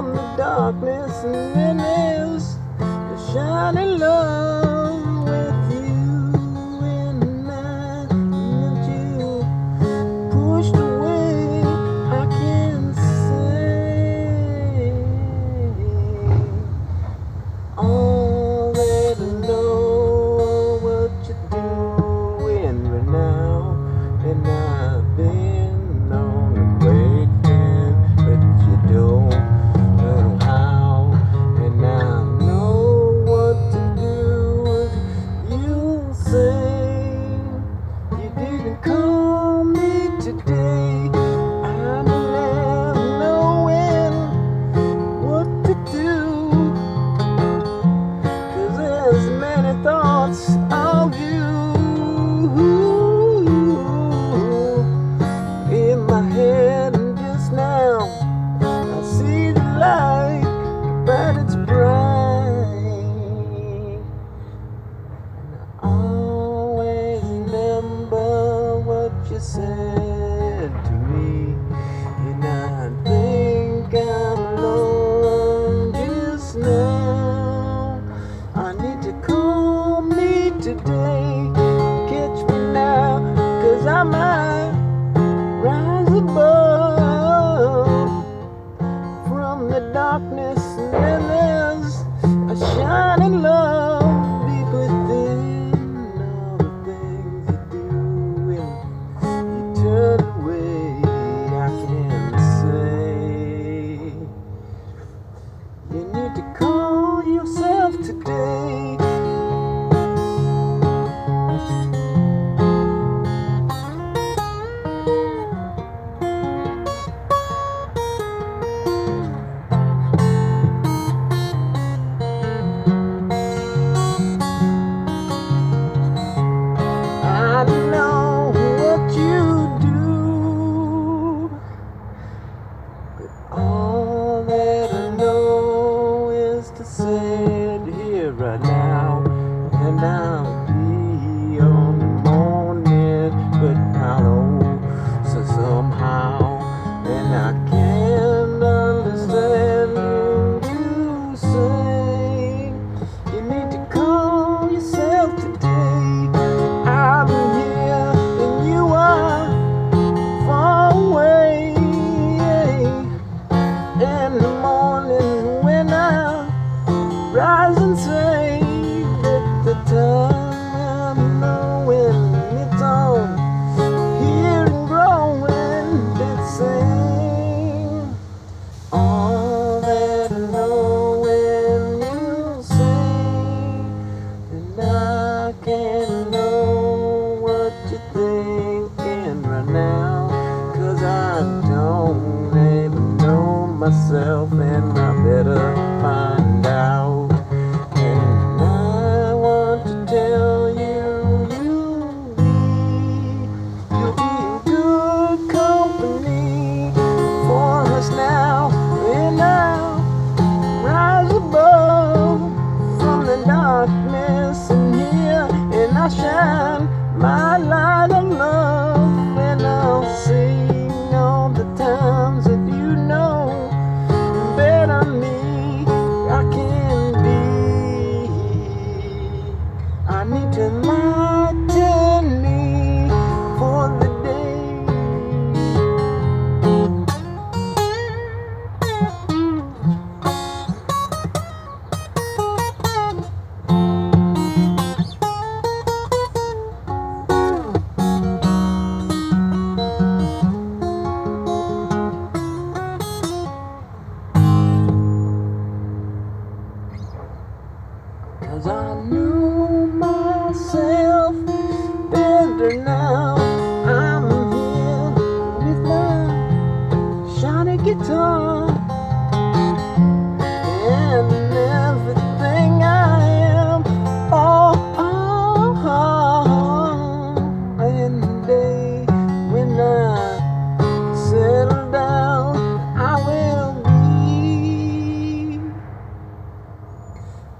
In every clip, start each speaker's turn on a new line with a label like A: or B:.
A: from the darkness and the news, the shining love. the darkness and then there's a shine.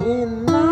A: In my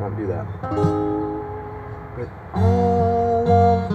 A: won't do that. But all of